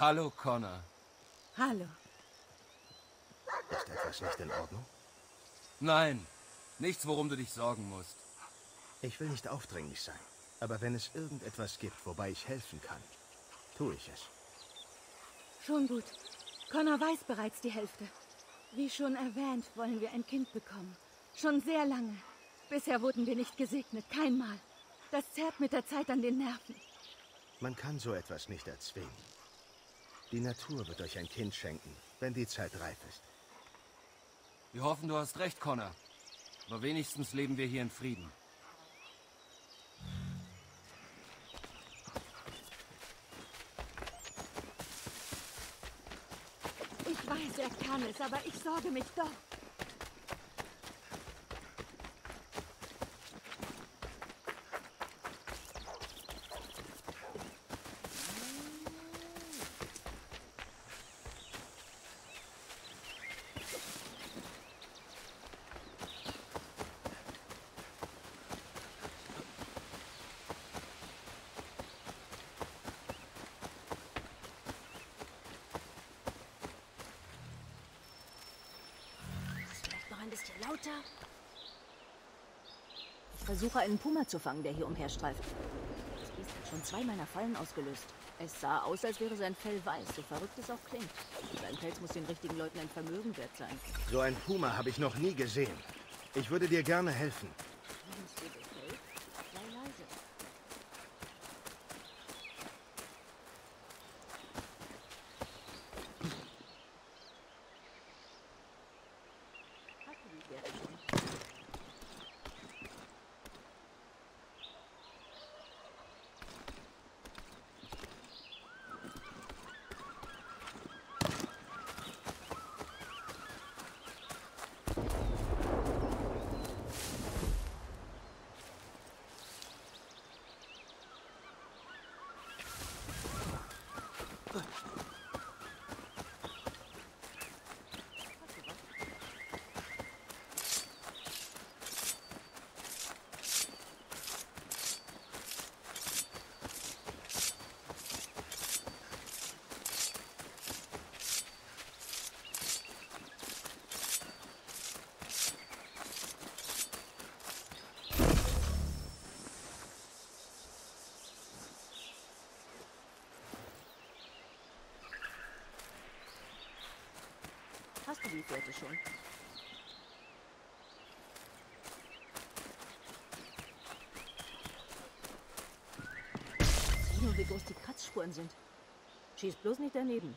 Hallo, Connor. Hallo. Ist etwas nicht in Ordnung? Nein, nichts, worum du dich sorgen musst. Ich will nicht aufdringlich sein, aber wenn es irgendetwas gibt, wobei ich helfen kann, tue ich es. Schon gut. Connor weiß bereits die Hälfte. Wie schon erwähnt, wollen wir ein Kind bekommen. Schon sehr lange. Bisher wurden wir nicht gesegnet, kein Mal. Das zerrt mit der Zeit an den Nerven. Man kann so etwas nicht erzwingen. Die Natur wird euch ein Kind schenken, wenn die Zeit reif ist. Wir hoffen, du hast recht, Connor. Aber wenigstens leben wir hier in Frieden. Ich weiß, er kann es, aber ich sorge mich doch. Vielleicht noch lauter. Ich versuche einen Puma zu fangen, der hier umherstreift. Das Biest hat schon zwei meiner Fallen ausgelöst. Es sah aus, als wäre sein Fell weiß, so verrückt es auch klingt. Sein Pelz muss den richtigen Leuten ein Vermögen wert sein. So ein Puma habe ich noch nie gesehen. Ich würde dir gerne helfen. Wenn es dir gefällt, sei leise. Hackelied wäre schon. Die Pferde schon? Sieh nur, wie groß die Kratzspuren sind. Schieß bloß nicht daneben.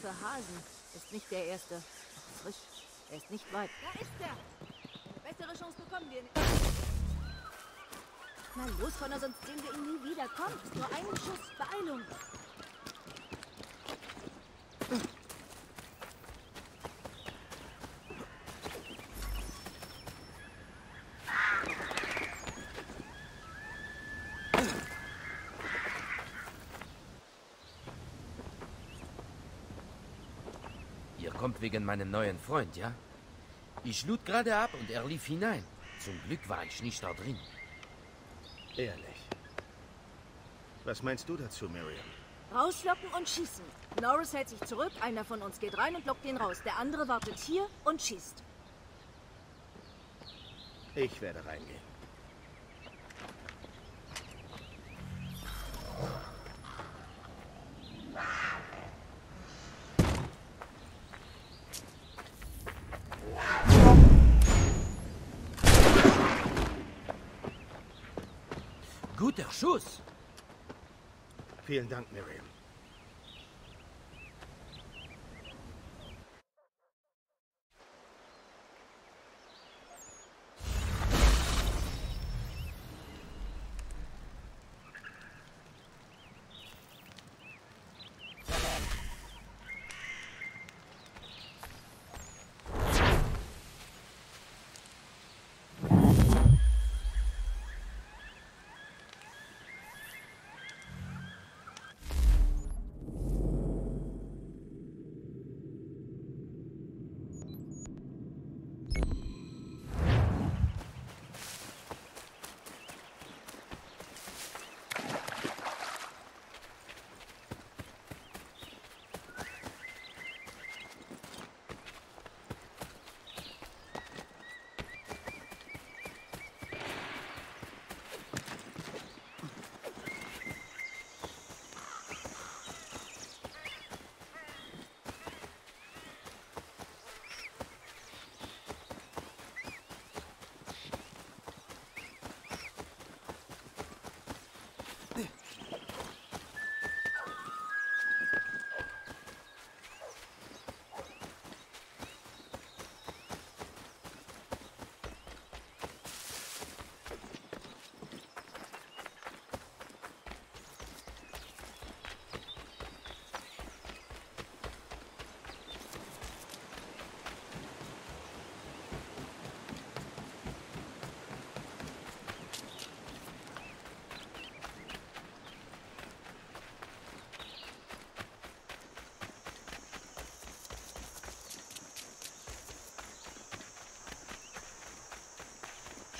Für Hasen ist nicht der erste. Frisch. Er ist nicht weit. Da ist er. Bessere Chance bekommen wir nicht. Na los, Connor, sonst sehen wir ihn nie wieder. Komm, ist nur ein Schuss. Beeilung. Kommt wegen meinem neuen Freund, ja? Ich lud gerade ab und er lief hinein. Zum Glück war ich nicht da drin. Ehrlich. Was meinst du dazu, Miriam? Rauslocken und schießen. Norris hält sich zurück, einer von uns geht rein und lockt ihn raus. Der andere wartet hier und schießt. Ich werde reingehen. Guter Schuss. Vielen Dank, Miriam.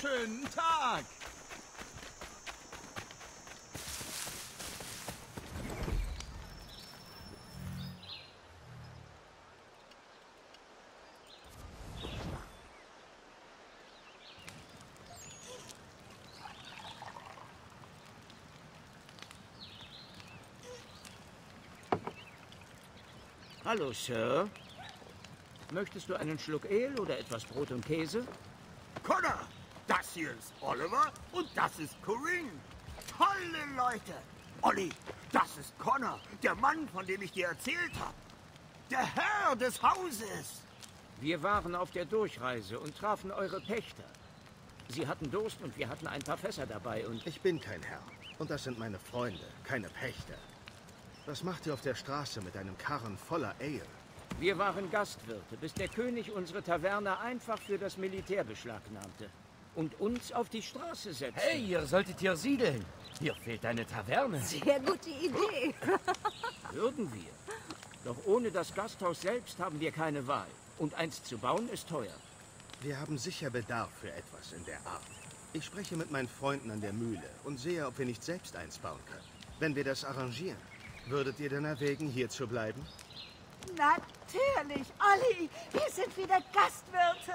Schönen Tag! Hallo, Sir. Möchtest du einen Schluck Ale oder etwas Brot und Käse? Hier ist Oliver und das ist Corinne. Tolle Leute. Olli, das ist Connor, der Mann, von dem ich dir erzählt habe. Der Herr des Hauses. Wir waren auf der Durchreise und trafen eure Pächter. Sie hatten Durst und wir hatten ein paar Fässer dabei und... Ich bin kein Herr. Und das sind meine Freunde, keine Pächter. Was macht ihr auf der Straße mit einem Karren voller Ale? Wir waren Gastwirte, bis der König unsere Taverne einfach für das Militär beschlagnahmte und uns auf die Straße setzte. Hey, ihr solltet hier siedeln. Hier fehlt eine Taverne. Sehr gute Idee. Würden wir. Doch ohne das Gasthaus selbst haben wir keine Wahl. Und eins zu bauen ist teuer. Wir haben sicher Bedarf für etwas in der Art. Ich spreche mit meinen Freunden an der Mühle und sehe, ob wir nicht selbst eins bauen können. Wenn wir das arrangieren, würdet ihr dann erwägen, hier zu bleiben? Natürlich, Olli. Wir sind wieder Gastwirte.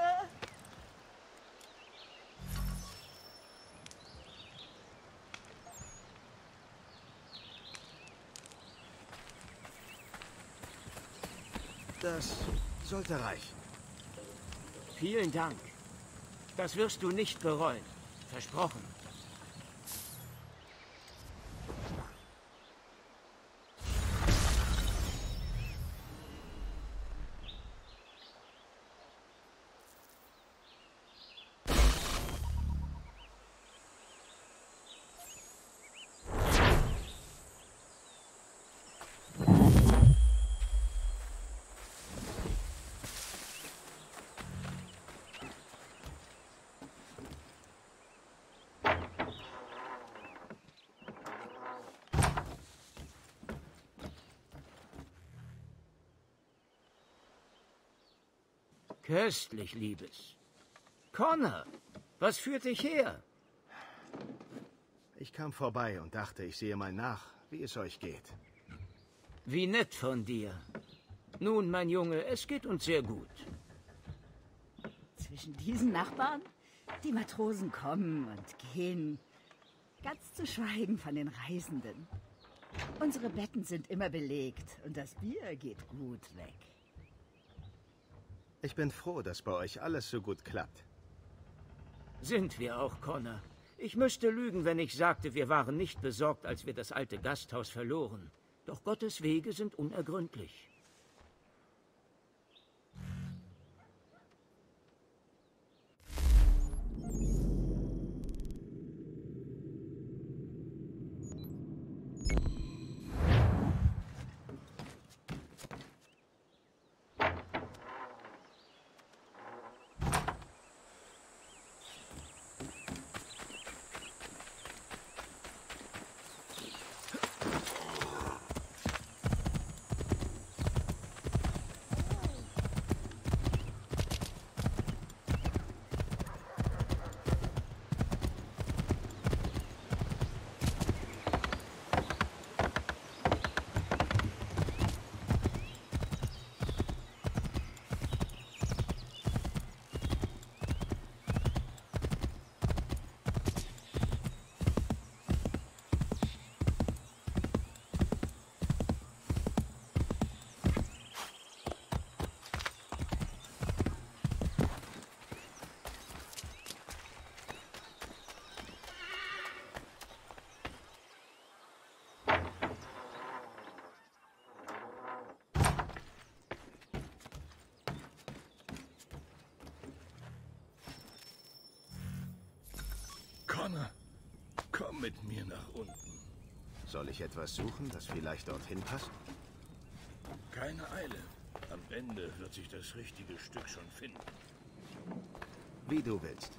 Das sollte reichen. Vielen Dank. Das wirst du nicht bereuen. Versprochen. Köstlich, Liebes. Connor, was führt dich her? Ich kam vorbei und dachte, ich sehe mal nach, wie es euch geht. Wie nett von dir. Nun, mein Junge, es geht uns sehr gut. Zwischen diesen Nachbarn? Die Matrosen kommen und gehen. Ganz zu schweigen von den Reisenden. Unsere Betten sind immer belegt und das Bier geht gut weg. Ich bin froh, dass bei euch alles so gut klappt. Sind wir auch, Connor. Ich müsste lügen, wenn ich sagte, wir waren nicht besorgt, als wir das alte Gasthaus verloren. Doch Gottes Wege sind unergründlich. Connor, komm mit mir nach unten. Soll ich etwas suchen, das vielleicht dorthin passt? Keine Eile. Am Ende wird sich das richtige Stück schon finden. Wie du willst.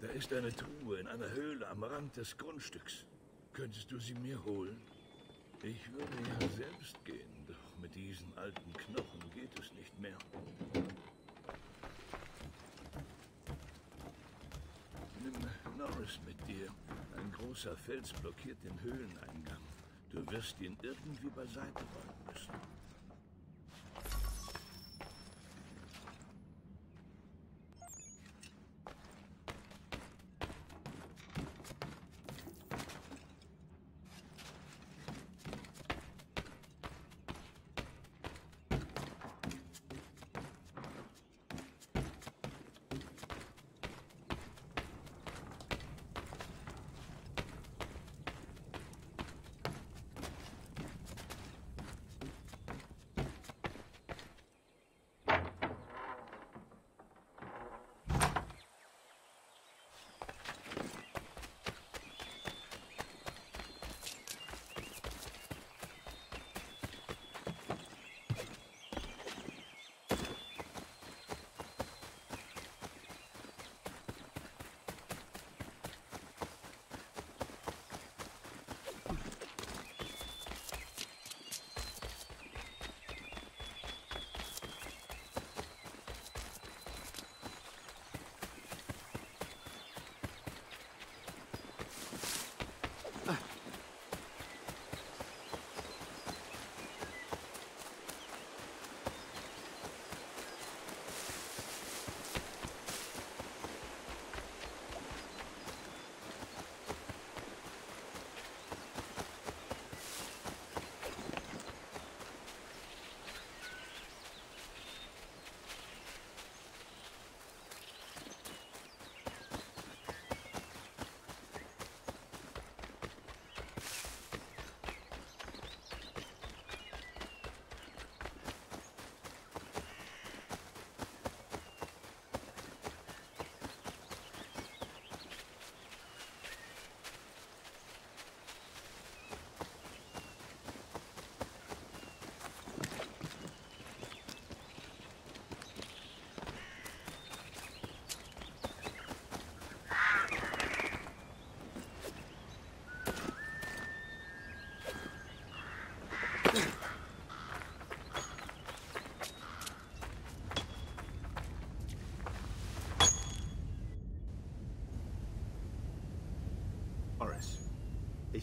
Da ist eine Truhe in einer Höhle am Rand des Grundstücks. Könntest du sie mir holen? Ich würde ja selbst gehen, doch mit diesen alten Knochen geht es nicht mehr. Norris mit dir. Ein großer Fels blockiert den Höhleneingang. Du wirst ihn irgendwie beiseite räumen müssen.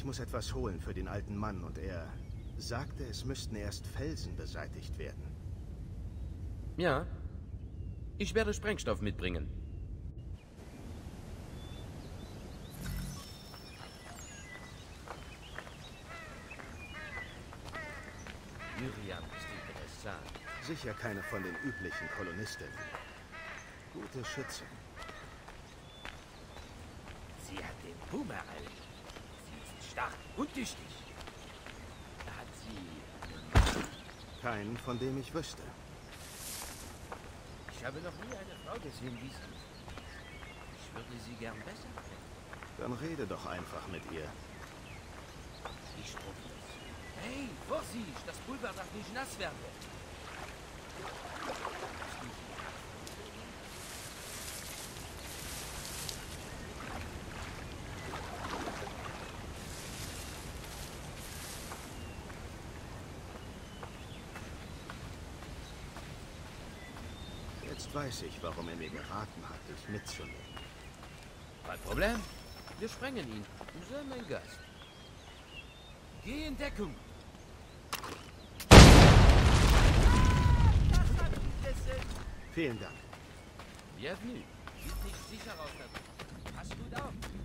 Ich muss etwas holen für den alten Mann und er sagte, es müssten erst Felsen beseitigt werden. Ja. Ich werde Sprengstoff mitbringen. Miriam ist interessant. Sicher keine von den üblichen Kolonistinnen. Gute Schütze. Sie hat den Puma erlegt. Und tüchtig. Hat sie... Keinen, von dem ich wüsste. Ich habe noch nie eine Frau gesehen wie sie. Ich würde sie gern besser kennen. Dann rede doch einfach mit ihr. Ich probiere es. Hey, Vorsicht! Das Pulver darf nicht nass werden. Jetzt weiß ich, warum er mir geraten hat, dich mitzunehmen. Kein Problem. Wir sprengen ihn. Sei mein Gast. Geh in Deckung. Vielen Dank. Bienvenue. Sieht nicht sicher aus. Pass gut auf.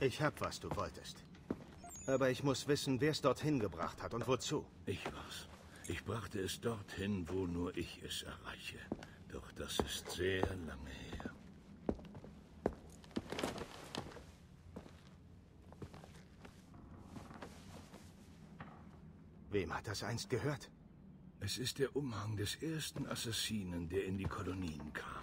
Ich hab, was du wolltest. Aber ich muss wissen, wer es dorthin gebracht hat und wozu. Ich war's. Ich brachte es dorthin, wo nur ich es erreiche. Doch das ist sehr lange her. Wem hat das einst gehört? Es ist der Umhang des ersten Assassinen, der in die Kolonien kam.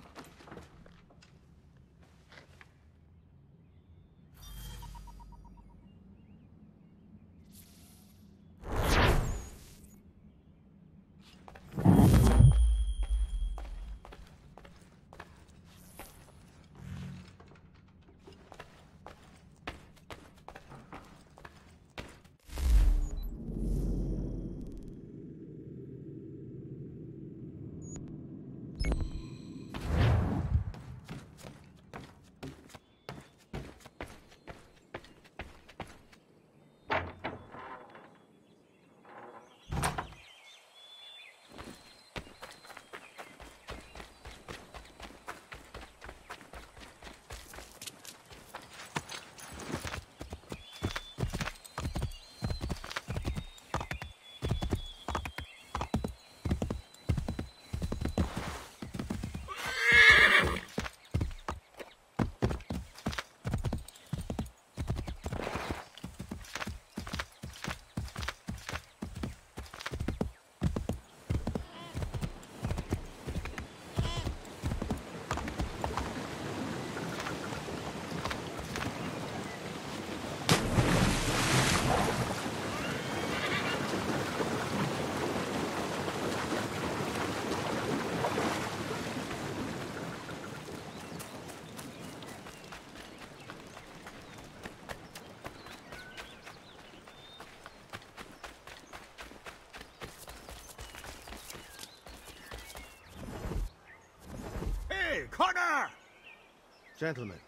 Gentlemen,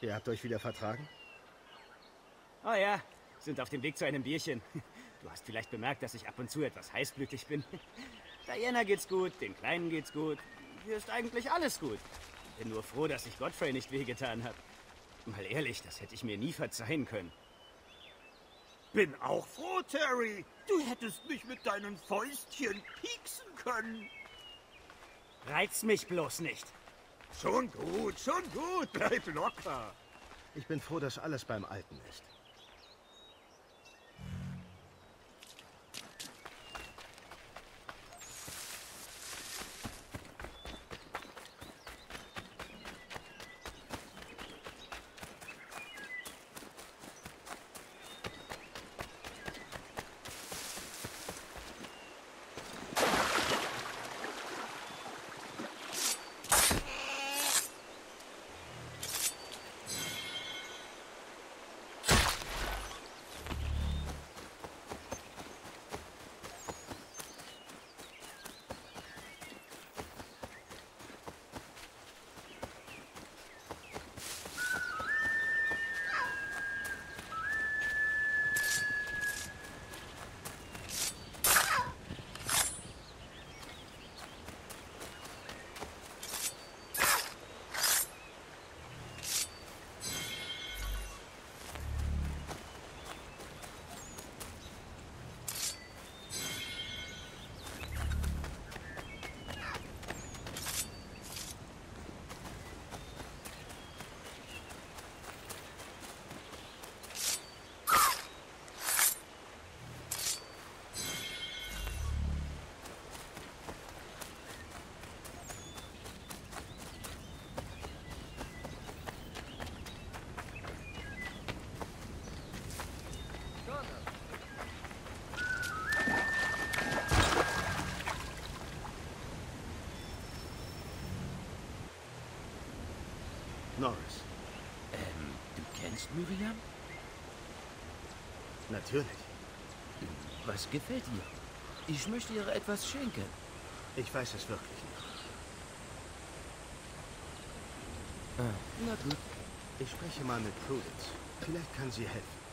ihr habt euch wieder vertragen? Oh ja, sind auf dem Weg zu einem Bierchen. Du hast vielleicht bemerkt, dass ich ab und zu etwas heißblütig bin. Diana geht's gut, den Kleinen geht's gut. Hier ist eigentlich alles gut. Bin nur froh, dass ich Godfrey nicht wehgetan hat. Mal ehrlich, das hätte ich mir nie verzeihen können. Bin auch froh, Terry. Du hättest mich mit deinen Fäustchen pieksen können. Reiz mich bloß nicht. Schon gut, schon gut. Bleib locker. Ich bin froh, dass alles beim Alten ist. Norris, Ähm, du kennst Miriam? natürlich. Was gefällt ihr? Ich möchte ihr etwas schenken. Ich weiß es wirklich nicht. Ah, na gut. Ich spreche mal mit Prudence. Vielleicht kann sie helfen.